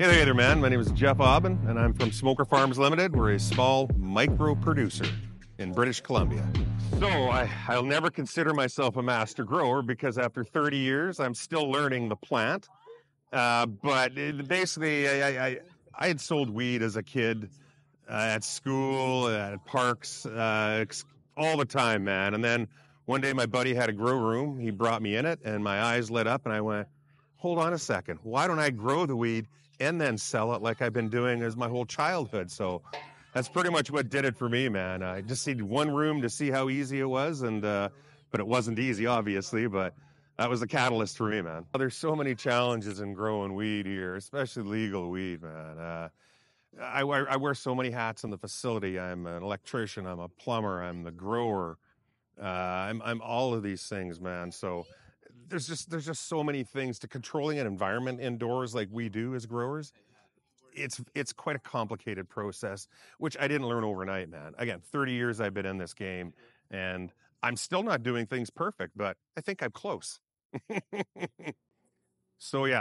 Hey there, there, man. My name is Jeff Aubin, and I'm from Smoker Farms Limited. We're a small micro producer in British Columbia. So I, I'll never consider myself a master grower because after 30 years, I'm still learning the plant. Uh, but it, basically, I, I, I had sold weed as a kid uh, at school, at parks, uh, all the time, man. And then one day my buddy had a grow room. He brought me in it, and my eyes lit up, and I went, hold on a second. Why don't I grow the weed and then sell it like I've been doing as my whole childhood? So that's pretty much what did it for me, man. I just needed one room to see how easy it was, and uh, but it wasn't easy, obviously, but that was the catalyst for me, man. There's so many challenges in growing weed here, especially legal weed, man. Uh, I, I wear so many hats in the facility. I'm an electrician. I'm a plumber. I'm the grower. Uh, I'm I'm all of these things, man. So there's just there's just so many things to controlling an environment indoors like we do as growers. It's it's quite a complicated process, which I didn't learn overnight, man. Again, 30 years I've been in this game, and I'm still not doing things perfect, but I think I'm close. so yeah.